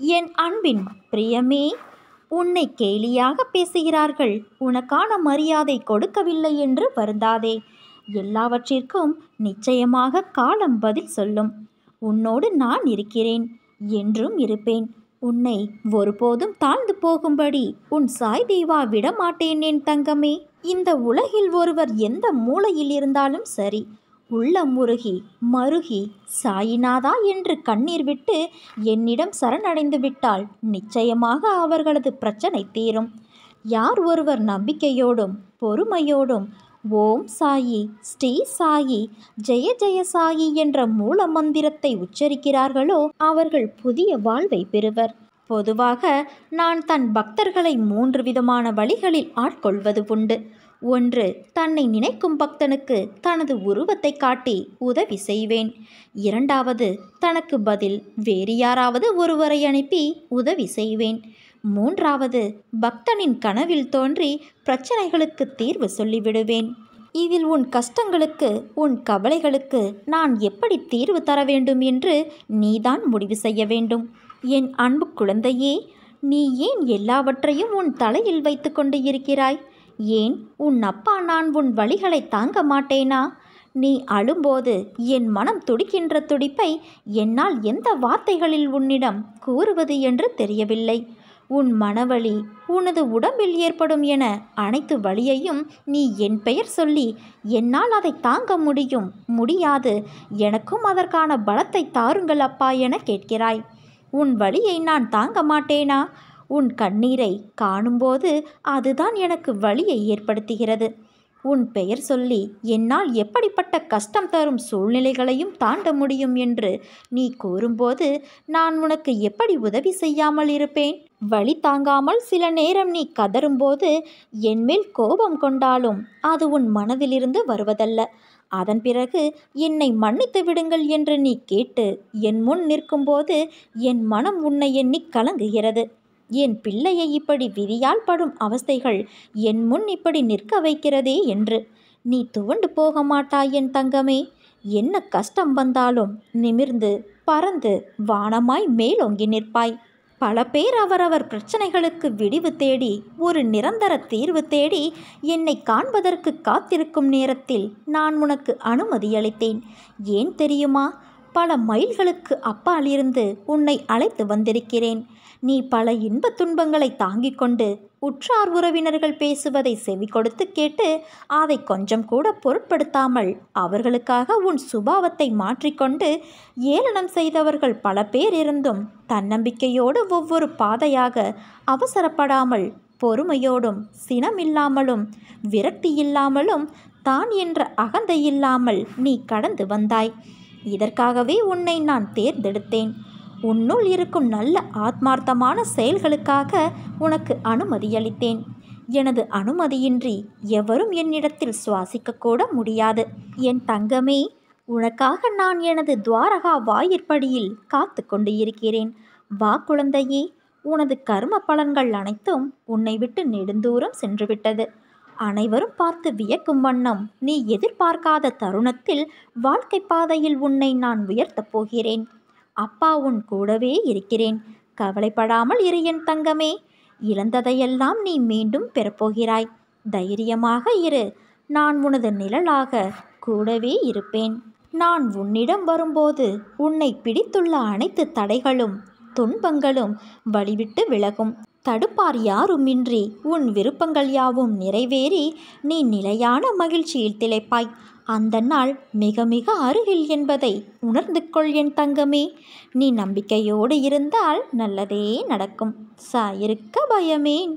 என் அன்பின் பிரியமே உன்னை கேலியாக பேசுகிறார்கள். உனக்கான மரியாதை கொடுக்கவில்லை என்று வருந்தாதே. எல்லாவற்றிற்கும் நிச்சயமாக காலம் பதில் சொல்லும். உன்னோடு நான் இருக்கிறேன் என்றும் இருப்பேன். உன்னை ஒருபோதும் தாழ்ந்து போகும்படி உன் சாய் தேவா விடமாட்டேன் என் தங்கமே. இந்த உலகில் ஒருவர் எந்த மூலையில் இருந்தாலும் சரி உள்ளம் முருகி மருகி சாயிநாதா என்று கண்ணீர் விட்டு என்னிடம் சரணடைந்து விட்டால் நிச்சயமாக அவர்களது பிரச்சனை தீரும். யார் ஒருவர் நம்பிக்கையோடும் பொறுமையோடும் ஓம் சாயி ஸ்ரீ சாயி ஜெய ஜெய சாயி என்ற மூல மந்திரத்தை உச்சரிக்கிறார்களோ அவர்கள் புதிய வாழ்வை பெறுவர். பொதுவாக நான் தன் பக்தர்களை மூன்று விதமான வழிகளில் ஆட்கொள்வது உண்டு. ஒன்று தன்னை நினைக்கும் பக்தனுக்கு தனது உருவத்தை காட்டி உதவி செய்வேன். இரண்டாவது தனக்கு பதில் வேறு யாராவது ஒருவரை அனுப்பி உதவி செய்வேன். மூன்றாவது பக்தனின் கனவில் தோன்றி பிரச்சனைகளுக்கு தீர்வு சொல்லிவிடுவேன். இதில் உன் கஷ்டங்களுக்கு உன் கவலைகளுக்கு நான் எப்படி தீர்வு தர வேண்டும் என்று நீதான் முடிவு செய்ய வேண்டும். என் அன்பு குழந்தையே நீ ஏன் எல்லாவற்றையும் உன் தலையில் வைத்து கொண்டு இருக்கிறாய்? ஏன் உன் அப்பா நான் உன் வழிகளை தாங்க மாட்டேனா? நீ அழும்போது என் மனம் துடிக்கின்ற துடிப்பை என்னால் எந்த வார்த்தைகளில் உன்னிடம் கூறுவது என்று தெரியவில்லை. உன் மனவழி உனது உடம்பில் ஏற்படும் என அனைத்து வழியையும் நீ என் பெயர் சொல்லி என்னால் அதை தாங்க முடியும் முடியாது. எனக்கும் அதற்கான பலத்தை தாருங்கள் அப்பா என கேட்கிறாய். உன் வழியை நான் தாங்க மாட்டேனா? உன் கண்ணீரை காணும்போது அதுதான் எனக்கு வழியை ஏற்படுத்துகிறது. உன் பெயர் சொல்லி என்னால் எப்படிப்பட்ட கஷ்டம் தரும் சூழ்நிலைகளையும் தாண்ட முடியும் என்று நீ கூறும்போது நான் உனக்கு எப்படி உதவி செய்யாமல் இருப்பேன்? வழி தாங்காமல் சில நேரம் நீ கதறும்போது என்மேல் கோபம் கொண்டாலும் அது உன் மனதிலிருந்து வருவதல்ல. அதன் பிறகு என்னை மன்னித்து விடுங்கள் என்று நீ கேட்டு என் முன் நிற்கும்போது என் மனம் உன்னை எண்ணி கலங்குகிறது. என் பிள்ளையை இப்படி விதியால் படும் அவஸ்தைகள் என் முன் இப்படி நிற்க வைக்கிறதே என்று. நீ துவண்டு போக மாட்டாய் என் தங்கமே. என்ன கஷ்டம் வந்தாலும் நிமிர்ந்து பறந்து வானமாய் மேலோங்கி நிற்பாய். பல பேர் அவரவர் பிரச்சனைகளுக்கு விடிவு தேடி ஒரு நிரந்தர தீர்வு தேடி என்னை காண்பதற்கு காத்திருக்கும் நேரத்தில் நான் உனக்கு அனுமதி அளித்தேன். ஏன் தெரியுமா? பல மைல்களுக்கு அப்பாலிருந்து உன்னை அழைத்து வந்திருக்கிறேன். நீ பல இன்பத் துன்பங்களை தாங்கிக் கொண்டு உற்றார் உறவினர்கள் பேசுவதை செவி கொடுத்து கேட்டு அதை கொஞ்சம் கூட பொருட்படுத்தாமல் அவர்களுக்காக உன் சுபாவத்தை மாற்றிக்கொண்டு ஏளனம் செய்தவர்கள் பல பேர் இருந்தும் தன்னம்பிக்கையோடு ஒவ்வொரு பாதையாக அவசரப்படாமல் பொறுமையோடும் சினமில்லாமலும் விரக்தி இல்லாமலும் தான் என்ற அகந்தை இல்லாமல் நீ கடந்து வந்தாய். இதற்காகவே உன்னை நான் தேர்ந்தெடுத்தேன். உன்னுள் இருக்கும் நல்ல ஆத்மார்த்தமான செயல்களுக்காக உனக்கு அனுமதியளித்தேன். எனது அனுமதியின்றி எவரும் என்னிடத்தில் சுவாசிக்கக்கூட முடியாது. என் தங்கமே உனக்காக நான் எனது துவாரகா வாயிற்படியில் காத்து கொண்டு இருக்கிறேன் வா குழந்தையே உனது கர்ம பலன்கள் அனைத்தும் உன்னை விட்டு நெடுந்தூரம் சென்றுவிட்டது. அனைவரும் பார்த்து வியக்கும் வண்ணம். நீ எதிர்பார்க்காத தருணத்தில் வாழ்க்கை பாதையில் உன்னை நான் உயர்த்தப் போகிறேன். அப்பா உன் கூடவே இருக்கிறேன். கவலைப்படாமல் இரு என் தங்கமே. இழந்ததையெல்லாம் நீ மீண்டும் பெறப்போகிறாய். தைரியமாக இரு. நான் உனது நிழலாக கூடவே இருப்பேன். நான் உன்னிடம் வரும்போது உன்னை பிடித்துள்ள அனைத்து தடைகளும் துன்பங்களும் வழிவிட்டு விலகும். தடுப்பார் யாருமின்றி. உன் விருப்பங்கள் யாவும் நிறைவேறி நீ நிலையான மகிழ்ச்சியில் திளைப்பாய். அந்த நாள் மிக மிக அருகில் என்பதை உணர்ந்து கொள் என் தங்கமே. நீ நம்பிக்கையோடு இருந்தால் நல்லதே நடக்கும். சாயிருக்க பயமேன்.